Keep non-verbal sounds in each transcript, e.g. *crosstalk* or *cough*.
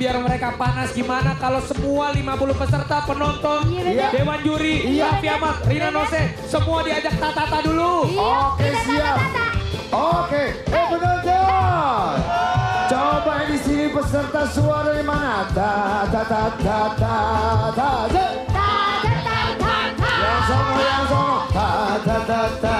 biar mereka panas gimana kalau semua 50 peserta penonton, Iya. Dewan Juri, Iya. Raffi Ahmad, Rina Nose, semua diajak tata-tata dulu. Iya, Oke kita siap. Oke, eh penonton. Coba di sini peserta suara di mana? Ta ta ta ta ta ta. ta. Yang sama. Ta ta ta ta ta. ta.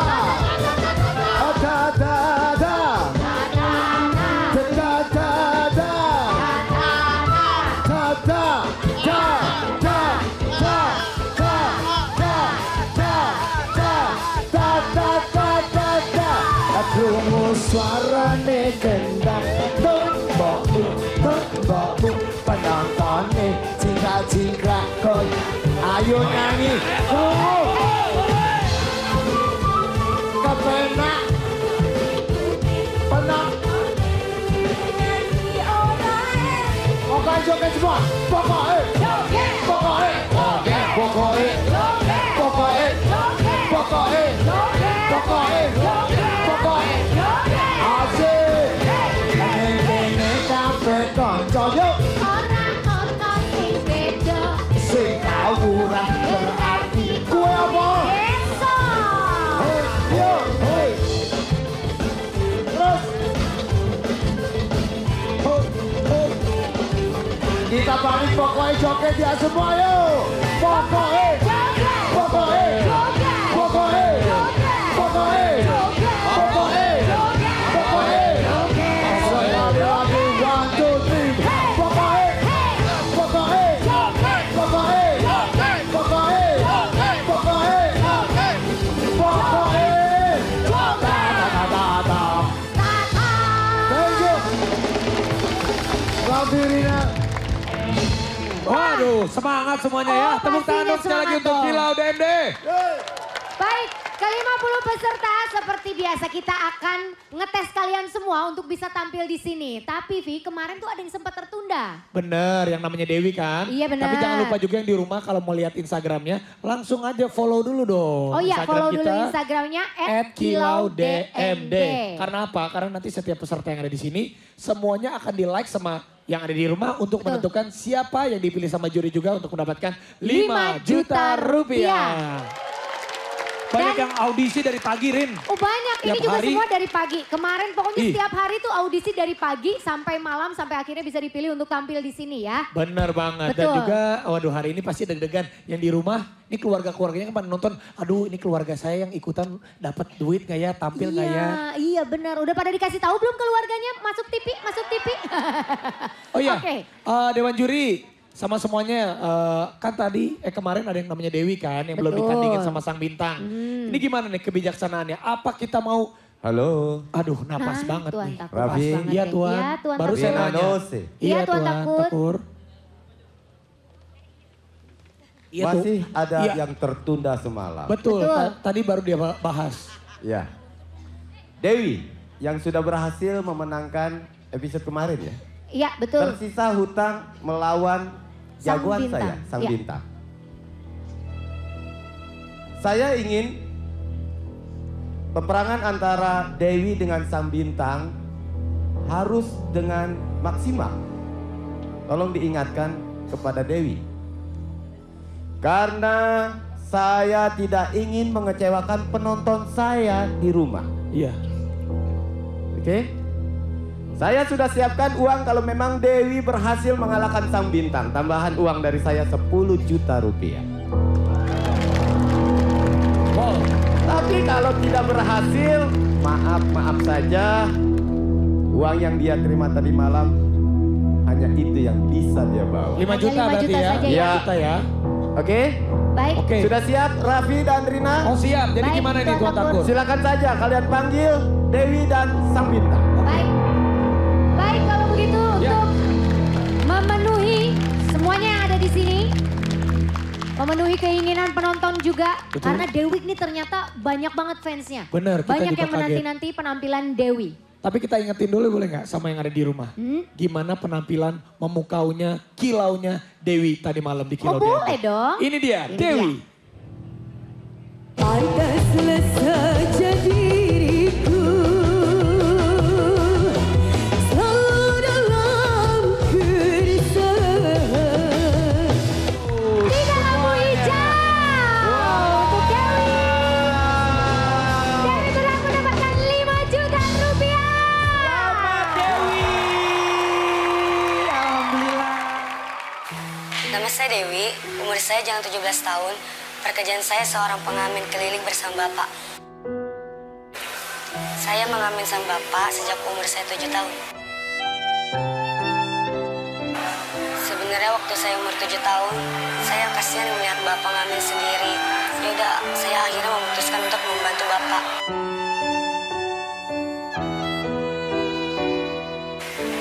yun, Ani. Kita balik pokoknya joget ya semua yuk. Pokoknya Raffi Rina Waduh, semangat semuanya ya. Oh, Tepuk tangan dong sekali lagi untuk. Kilau DMD. Baik, ke-50 peserta seperti biasa kita akan ngetes kalian semua untuk bisa tampil di sini. Tapi Vi, kemarin tuh ada yang sempat tertunda. Bener, yang namanya Dewi kan. Iya, bener. Tapi jangan lupa juga yang di rumah kalau mau lihat Instagramnya, langsung aja follow dulu dong. Oh iya, Instagram follow dulu kita, Instagramnya at Kilau DMD. Karena apa? Karena nanti setiap peserta yang ada di sini, semuanya akan di like sama yang ada di rumah untuk Betul. menentukan siapa yang dipilih sama juri juga untuk mendapatkan 5 Lima juta juta rupiah. Banyak Dan- yang audisi dari pagi, Rin. Oh banyak, ini Tiap juga hari. semua dari pagi. Kemarin pokoknya Ih. setiap hari tuh audisi dari pagi sampai malam sampai akhirnya bisa dipilih untuk tampil di sini ya. Bener banget. Dan Betul. juga, waduh hari ini pasti deg-degan. Yang di rumah, ini keluarga-keluarganya kan nonton. Aduh ini keluarga saya yang ikutan dapat duit gak ya, tampil gak ya. Iya, iya benar. Udah pada dikasih tahu belum keluarganya masuk TV, masuk TV? Oh iya, *laughs* Oke. eh, Dewan Juri sama semuanya. eh, kan tadi, eh kemarin ada yang namanya Dewi kan, yang belum Betul. ditandingin sama Sang Bintang. Ini gimana nih kebijaksanaannya? Apa kita mau, Halo. aduh napas Nah, banget Tuan nih. takut Raffi. Iya nih. Tuan, Iya Tuan baru saya nanya. Nose. Iya, Tuan Takut. Takur. Iya tuh. Masih ada Iya, yang tertunda semalam. Betul, Betul. ta- tadi baru dia bahas. Ya. Dewi yang sudah berhasil memenangkan episode kemarin ya. Iya betul. Tersisa hutang melawan Sang jagoan Bintang. saya, Sang Ya. Bintang. Saya ingin peperangan antara Dewi dengan Sang Bintang harus dengan maksimal. Tolong diingatkan kepada Dewi. Karena saya tidak ingin mengecewakan penonton saya di rumah. Iya. Oke? Saya sudah siapkan uang kalau memang Dewi berhasil mengalahkan sang bintang. Tambahan uang dari saya 10 juta rupiah. Wow. Tapi kalau tidak berhasil, maaf, maaf saja. Uang yang dia terima tadi malam hanya itu yang bisa dia bawa. 5 Hanya juta lima berarti juta ya. saja ya. 5 juta ya. Oke? Baik. Oke. Sudah siap Raffi dan Rina? Oh siap, jadi Baik, gimana nih Tuan. Takut? Silakan saja kalian panggil Dewi dan sang bintang. Baik. Memenuhi keinginan penonton juga. Betul. Karena Dewi ini ternyata banyak banget fansnya. Bener, Banyak yang menanti-nanti penampilan Dewi. Tapi kita ingetin dulu boleh nggak sama yang ada di rumah. Hmm? Gimana penampilan memukaunya, kilaunya Dewi tadi malam di Kilau Oh, boleh Dewi. dong. Ini dia, Dewi. Pantaslah saja diriku jangan 17 tahun. Pekerjaan saya seorang pengamen keliling bersama Bapak. Saya mengamen sama Bapak sejak umur saya 7 tahun. Sebenarnya waktu saya umur 7 tahun, saya kasihan melihat Bapak ngamen sendiri. Ya udah, saya akhirnya memutuskan untuk membantu Bapak.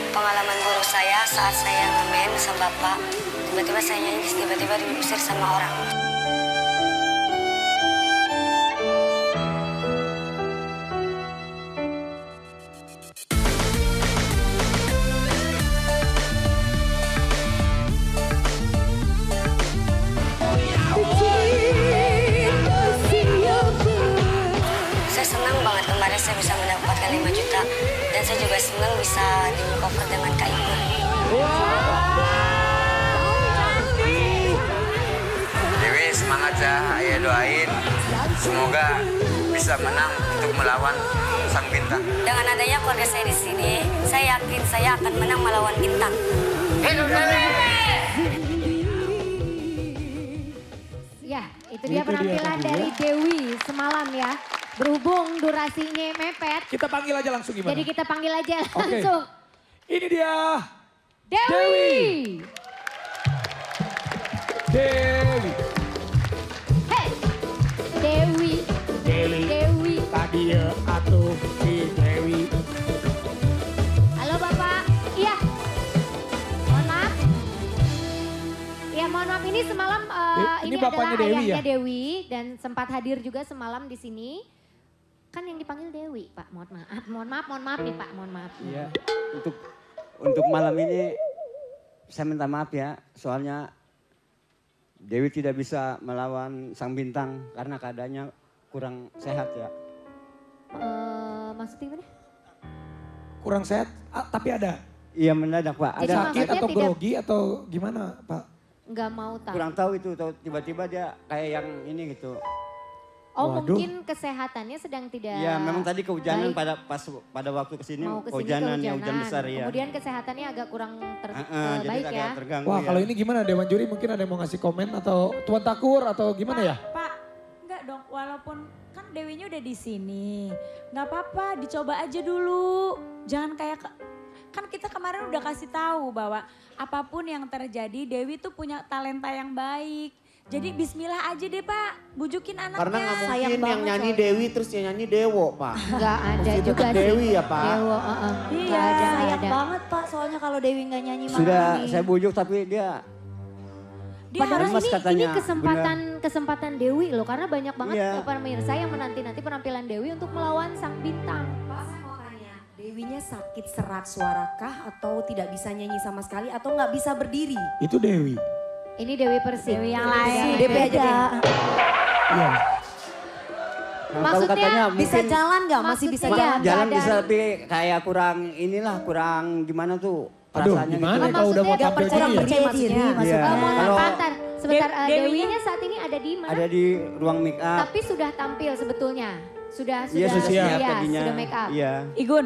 Pengalaman buruk saya saat saya ngamen sama Bapak, tiba-tiba saya nyanyi, tiba-tiba diusir sama orang. Kemarin saya bisa mendapatkan 5 juta dan saya juga senang bisa di cover dengan Kak Igun. Dewi ya, ayah doain. Semoga bisa menang untuk melawan sang bintang. Dengan adanya keluarga saya di sini, saya yakin saya akan menang melawan bintang. Ya, itu dia Itu penampilan dari Dewi semalam ya. Berhubung durasinya mepet, Kita panggil aja langsung gimana? jadi kita panggil aja Oke. langsung. Ini dia, Dewi! Dewi. Hei! Ini semalam Eh, ini ini, bapaknya adalah Dewi ayahnya ya? Dewi dan sempat hadir juga semalam di sini. Kan yang dipanggil Dewi, Pak. Mohon maaf, mohon maaf, mohon maaf nih Pak, mohon maaf. Iya, untuk untuk malam ini saya minta maaf ya, soalnya Dewi tidak bisa melawan sang bintang karena keadaannya kurang sehat ya. Eh, maksudnya gimana? Kurang sehat, ah, tapi ada. Iya mendadak pak, Jadi ada Sakit atau tidak- grogi atau gimana Pak? Nggak mau tahu. kurang tahu itu, tahu tiba-tiba dia kayak yang ini gitu. Oh Waduh. mungkin kesehatannya sedang tidak. Iya, memang tadi kehujanan baik. pada pas pada waktu ke sini mau ke sini kehujanan, ya kehujanan. hujan besar ya. Kemudian kesehatannya agak kurang ter, eh, jadi baik agak ya. terganggu Wah ya. kalau ini gimana Dewan Juri mungkin ada yang mau ngasih komen atau Tuan Takur atau gimana ya? Pak, enggak dong. Walaupun kan Dewinya udah di sini, nggak apa-apa, dicoba aja dulu. Jangan kayak kan kita kemarin udah kasih tahu bahwa apa pun yang terjadi, Dewi tuh punya talenta yang baik. Jadi Bismillah aja deh Pak, bujukin anaknya. Karena nggak Sayang mungkin yang banget nyanyi soalnya. Dewi terus yang nyanyi Dewo, Pak. Enggak ada Mesti juga sih. Dewi ya, Pak. Dewo, heeh. Iya, Nggak ada, Sayang ada. banget Pak soalnya kalau Dewi nggak nyanyi malam Sudah ini. saya bujuk tapi dia Dia Padahal harus ini, katanya, ini kesempatan kesempatan Dewi loh karena banyak banget Iya. eh, pemirsa yang menanti-nanti penampilan Dewi untuk melawan sang bintang. Dewinya sakit serak suara kah atau tidak bisa nyanyi sama sekali atau nggak bisa berdiri? Itu Dewi. Ini Dewi Persik. Dewi yang lain. Dewi aja. Iya. Nah, Maksudnya katanya Bisa mungkin jalan nggak? Masih bisa jalan? jalan ada- bisa tapi kayak kurang inilah kurang gimana tuh Aduh perasaannya gimana gitu. ya kalau udah mau tampil Kurang ya? percaya diri Iya. maksudnya. Mohon maaf, Kalau- Pantar. Sebentar, De- eh, Dewinya- Dewinya saat ini ada di mana? Ada di ruang make up. Tapi sudah tampil sebetulnya. Sudah Iya sudah sudah siap iya, tadinya. sudah make up. Iya. Igun,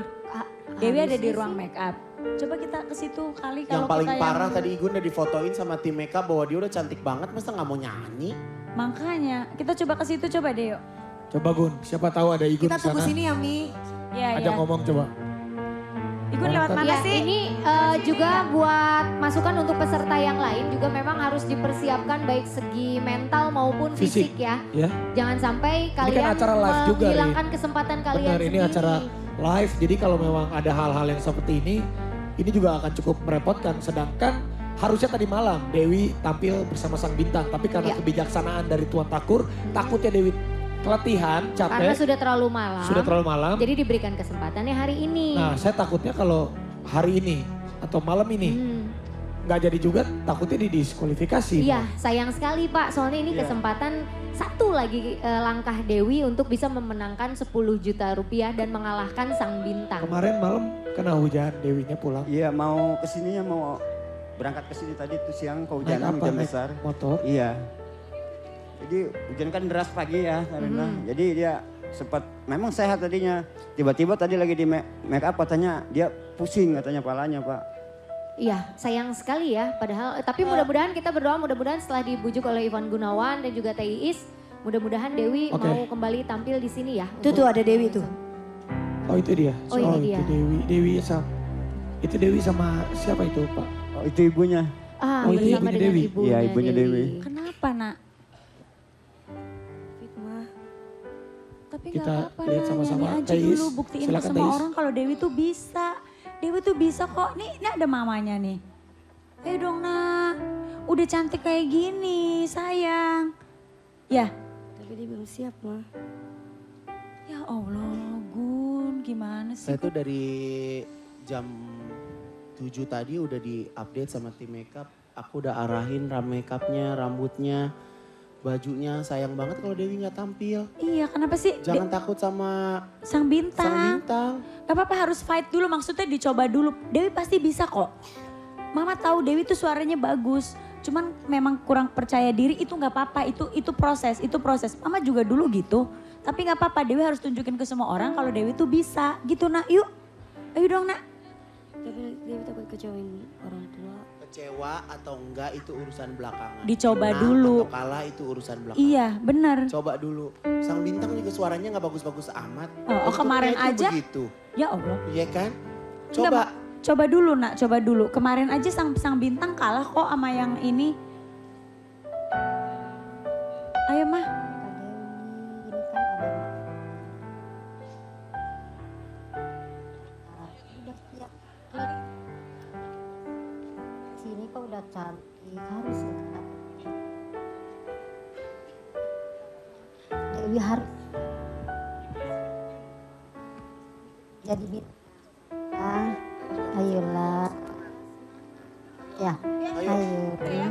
Dewi ada di ruang make up. Coba kita ke situ kali kalau Yang paling kita parah yang... tadi Igun udah difotoin sama tim makeup bahwa dia udah cantik banget, masa nggak mau nyanyi? Makanya, kita coba ke situ coba deh yuk. Coba Gun, siapa tahu ada Igun Kita di tunggu sana. sini ya Mi. Iya, Ajak iya. ngomong coba. Igun lewat mana Ya, sih? ini eh, juga buat masukan untuk peserta yang lain juga memang harus dipersiapkan baik segi mental maupun fisik, Fisik. ya. Ya. Jangan sampai kan kalian acara live juga, menghilangkan kesempatan kalian Benar ini sendiri. acara live jadi kalau memang ada hal-hal yang seperti ini ini juga akan cukup merepotkan sedangkan harusnya tadi malam Dewi tampil bersama sang bintang, tapi karena Iya. kebijaksanaan dari Tuan Takur, takutnya Dewi Karena capek, sudah terlalu malam. sudah terlalu malam. Jadi diberikan kesempatannya hari ini. Nah, saya takutnya kalau hari ini atau malam ini Hmm. Nggak jadi juga, takutnya didiskualifikasi. Iya, sayang sekali Pak. Soalnya ini Iya. kesempatan satu lagi eh, langkah Dewi untuk bisa memenangkan 10 juta rupiah dan mengalahkan sang bintang. Kemarin malam kena hujan, Dewinya pulang. Iya mau ke sininya mau berangkat ke sini tadi tuh siang kehujanan apa? hujan Naik besar. motor? Iya. Jadi hujan kan deras pagi ya Karina. Mhm. Jadi dia sempat memang sehat tadinya. Tiba-tiba tadi lagi di make make up katanya dia pusing katanya palanya pak. Iya, sayang sekali ya. Padahal, eh, tapi mudah-mudahan kita berdoa, mudah-mudahan setelah dibujuk oleh Ivan Gunawan dan juga Teh Iis, mudah-mudahan Dewi Oke. mau kembali tampil di sini ya. Tuh tuh ada Dewi tuh. Oh itu dia. Oh, ini dia. itu Dewi. Dewi sama itu Dewi sama siapa itu Pak? Oh, itu ibunya. Ah, Oh, itu ibunya Dewi? ibunya Iya, ibunya Dewi. Kenapa nak? Tapi Kita apa-apa lihat sama-sama. nyanyi aja dulu buktiin ke silakan, semua Thais. orang kalau Dewi tuh bisa. Dewi tuh bisa kok. Nih, ini ada mamanya nih. Ayo dong nak. Udah cantik kayak gini, sayang. Ya. Tapi dia belum siap mah. Ya Allah, Gun, gimana sih? Saya tuh dari jam 7 tadi udah di update sama tim makeup. Aku udah arahin ram makeupnya, rambutnya, bajunya. Sayang banget kalau Dewi nggak tampil. Iya, kenapa sih? Jangan De- takut sama sang bintang. sang bintang. Gak apa-apa harus fight dulu, maksudnya dicoba dulu. Dewi pasti bisa kok. Mama tahu Dewi tuh suaranya bagus. Cuman memang kurang percaya diri itu nggak apa-apa. Itu itu proses, itu proses. Mama juga dulu gitu. Tapi nggak apa-apa. Dewi harus tunjukin ke semua orang kalau Dewi tuh bisa. Gitu nak, yuk. Ayo dong nak. Tapi dia takut kecewain orang tua. Kecewa atau enggak itu urusan belakangan. Dicoba Menang dulu. Atau kalah itu urusan belakangan. Iya, benar. Coba dulu. Sang bintang juga suaranya nggak bagus-bagus amat. Oh, oh, kemarin aja? Begitu. Ya Allah. Iya kan? Coba. Ma. coba dulu nak, coba dulu. Kemarin aja sang sang bintang kalah kok sama yang ini. Ya, ayo. Hmm, ya.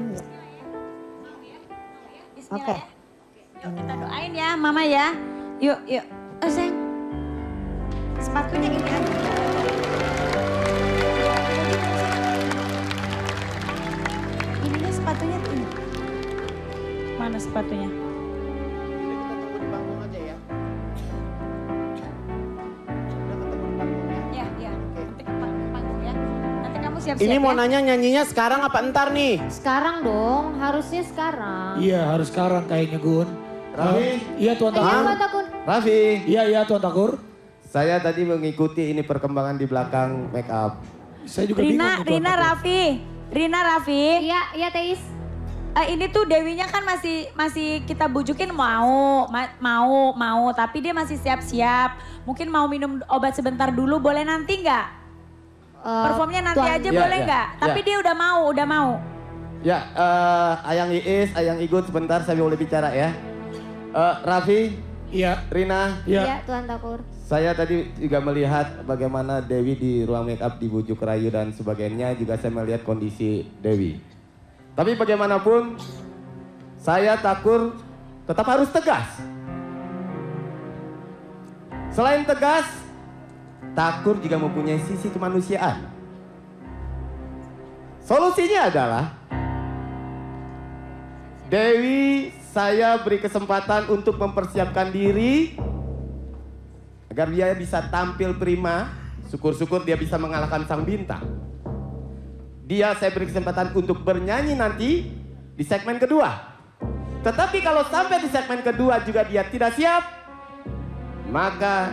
Oke. Yuk kita doain ya mama ya. Yuk, yuk. Oh sayang. Sepatunya ini aja. Ininya sepatunya ini. Mana sepatunya? Siap-siap Ini mau ya. nanya nyanyinya sekarang apa entar nih? Sekarang dong, harusnya sekarang. Iya harus sekarang kayaknya Gun. Raffi? Eh, iya Tuan Takur. Tuan. Raffi, Iya iya Tuan Takur. saya tadi mengikuti ini perkembangan di belakang make up. Saya juga bingung Rina, Tuan Rina Takur. Raffi. Rina Raffi. Iya, iya Teis. Eh, ini tuh Dewinya kan masih masih kita bujukin mau, ma- mau, mau, tapi dia masih siap-siap. Mungkin mau minum obat sebentar dulu, boleh nanti nggak? Eh, Performnya nanti Tuan- aja Ya, boleh ya, nggak? ya. Tapi dia udah mau, udah mau. Ya, eh, Ayang Iis, Ayang Igun sebentar saya boleh bicara ya. Eh, Raffi, Iya. Rina, Iya. Iya Tuan Takur. saya tadi juga melihat bagaimana Dewi di ruang make up di Bujuk Rayu dan sebagainya. Juga saya melihat kondisi Dewi. Tapi bagaimanapun, saya Takur tetap harus tegas. Selain tegas, Takur juga mempunyai sisi kemanusiaan. Solusinya adalah Dewi saya beri kesempatan untuk mempersiapkan diri agar dia bisa tampil prima. Syukur-syukur dia bisa mengalahkan sang bintang. Dia saya beri kesempatan untuk bernyanyi nanti di segmen kedua. Tetapi kalau sampai di segmen kedua juga dia tidak siap, maka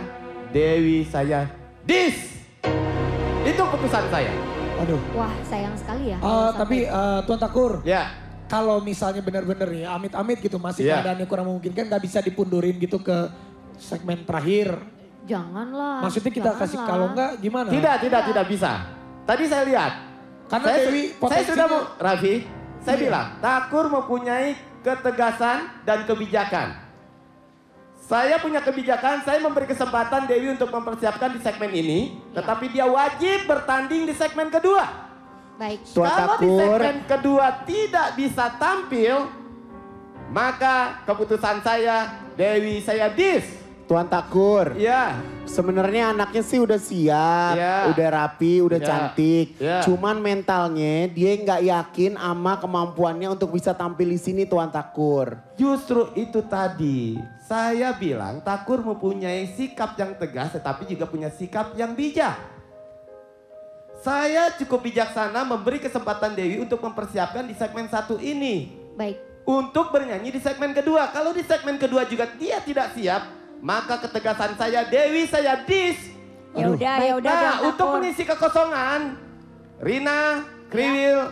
Dewi saya dis. Itu putusan saya. Aduh. Wah sayang sekali ya. Eh, kalau tapi eh, Tuan Takur. Ya. Kalau misalnya benar-benar nih amit-amit gitu masih Iya. keadaannya kurang memungkinkan nggak bisa dipundurin gitu ke segmen terakhir. Janganlah. Maksudnya kita kasih janganlah. kalau enggak gimana? Tidak, tidak, tidak bisa. Tadi saya lihat Karena saya, Dewi saya sudah mau, Raffi, saya Iya. bilang, Takur mempunyai ketegasan dan kebijakan. Saya punya kebijakan, saya memberi kesempatan Dewi untuk mempersiapkan di segmen ini, tetapi dia wajib bertanding di segmen kedua. Baik. Tuan Kalau di Takur. segmen kedua tidak bisa tampil, maka keputusan saya Dewi saya dis. Tuan Takur. Iya. Sebenarnya anaknya sih udah siap, Iya. udah rapi, udah Iya. cantik. Iya. Cuman mentalnya dia nggak yakin sama kemampuannya untuk bisa tampil di sini Tuan Takur. Justru itu tadi saya bilang Takur mempunyai sikap yang tegas tetapi juga punya sikap yang bijak. Saya cukup bijaksana memberi kesempatan Dewi untuk mempersiapkan di segmen satu ini. Baik. Untuk bernyanyi di segmen kedua. Kalau di segmen kedua juga dia tidak siap, maka ketegasan saya Dewi saya dis. Ya udah, ya udah Nah, untuk Takur. mengisi kekosongan, Rina, Kriwil,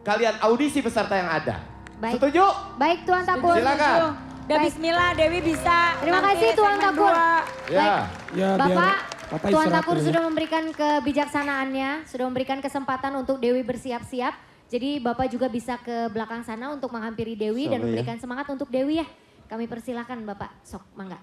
kalian audisi peserta yang ada. Baik. Setuju? Baik Tuan Takur. Silakan. Baik. bismillah Dewi bisa. Terima kasih Tuan Takur. dua. Ya. Ya, biar Bapak, Papa Tuan Takur ya. sudah memberikan kebijaksanaannya, sudah memberikan kesempatan untuk Dewi bersiap-siap. Jadi Bapak juga bisa ke belakang sana untuk menghampiri Dewi dan Sama ya. memberikan semangat untuk Dewi ya. Kami persilakan Bapak, sok mangga.